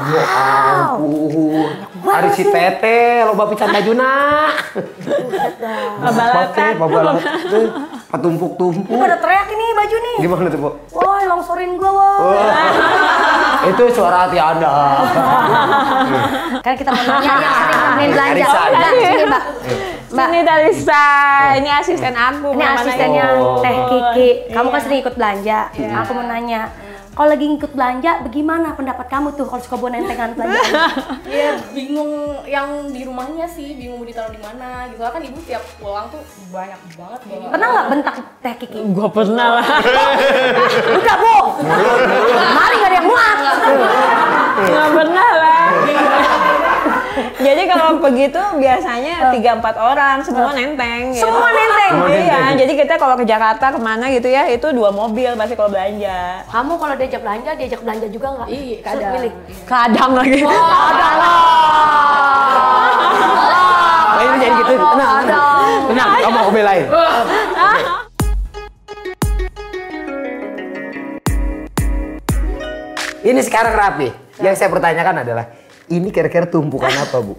Ya ampun. Hari si Tete, lo bapi can bajuna. Babalakan. Babalakan. Patumpuk-tumpuk. Pada teriak ini baju nih. Gimana tuh, Bu? Woi, longsorin gua, woi. Itu suara hati Anda. Kan kita mau nanya yang sering nemenin belanja. Ya. sini, Mbak. Mbak, Ini Dalisa, ini asisten aku. ini asistennya Oh. Teh Kiki. Kamu kan sering ikut belanja. Aku mau nanya, kalau lagi ngikut belanja, bagaimana pendapat kamu tuh kalau suka bawa nentengan belanja? Iya bingung yang di rumahnya sih bingung mau ditaruh di mana gitu kan ibu tiap pulang tuh banyak banget bawa Pernah nggak bentak Teh Kiki? Gua pernah lah. Udah, Bu. Mari nggak ada yang muat. Nggak pernah lah. Jadi kalau begitu biasanya tiga empat orang semua nenteng. gitu. Semua nenteng? Semua Iya, nenteng. jadi kita kalau ke Jakarta ke mana gitu ya itu dua mobil pasti kalau belanja. Kamu kalau diajak belanja, diajak belanja juga nggak? Iya, kadang. pilih. Kadang lagi. Ada lah. Oh, ini jadi gitu. Tenang, tenang. Tenang, kamu aku belain. Ini sekarang rapi. Yang saya pertanyakan adalah, ini kira-kira tumpukan apa, Bu?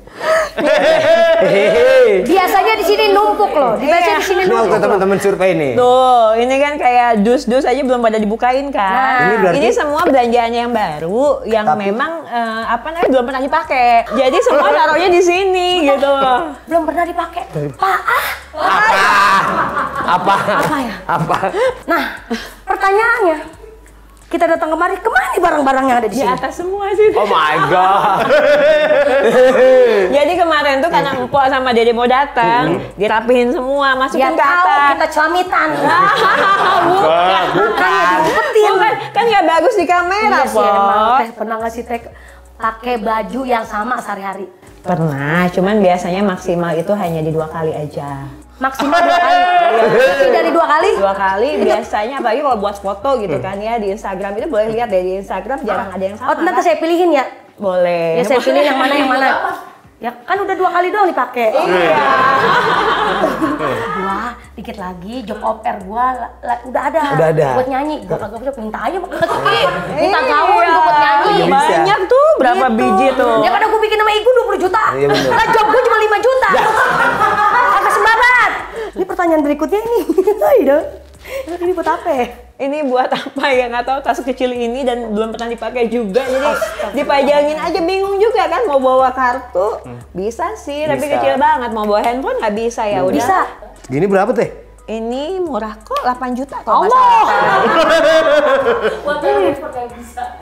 Hehehe. Biasanya di sini numpuk loh. Dibaca di sini Ini numpuk. waktu teman-teman survei nih. Tuh, ini kan kayak dus-dus aja belum pada dibukain kan. Nah, ini berarti- semua belanjaannya yang baru yang Tapi- memang eh, apa namanya belum pernah dipakai. Jadi semua taruhnya di sini gitu. Belum pernah dipakai. Pak, ah. Apa? Apa? Apa ya? Apa? Nah, kita datang kemari, ke mana nih barang-barang yang ada di Di sini? atas semua sih. Oh my god. Jadi kemarin tuh karena Empok sama Dede mau datang, dirapihin semua, masukin ke tahu atas. kita celamitan. Bukan. Bukan. Bukan, kan nggak bagus di kamera, Iya sih emang. Teh pernah nggak sih teh pakai baju yang sama sehari-hari? Pernah, cuman biasanya maksimal itu hanya di dua kali aja. Maksimal dua kali. Lebih dari dua kali? Dua kali biasanya, apalagi kalau buat foto gitu kan ya di Instagram itu boleh lihat deh di Instagram jarang ada yang Oh, sama. nanti kan? saya pilihin ya. Boleh. Ya saya pilih yang mana yang mana. Ya kan udah dua kali doang dipakai. Iya. Gua dikit lagi job air gua la- la- udah ada. Udah ada. Buat nyanyi. Gua kagak bisa minta aja sama Kiki. Minta gaun Iya. gua buat nyanyi. Iya. Banyak tuh, berapa Gitu. biji tuh? Daripada gue bikin nama Igu 20 juta. Iya. Nah, job gue cuma 5 juta. Pertanyaan berikutnya ini. Ini buat apa? ya? Ini buat apa ya? Nggak tahu tas kecil ini dan belum pernah dipakai juga. Jadi dipajangin aja bingung juga kan mau bawa kartu. Bisa sih, tapi Bisa. kecil banget. Mau bawa handphone nggak bisa ya udah. Bisa. Gini berapa teh? Ini murah kok 8 juta kalau nggak Allah. buat yang bisa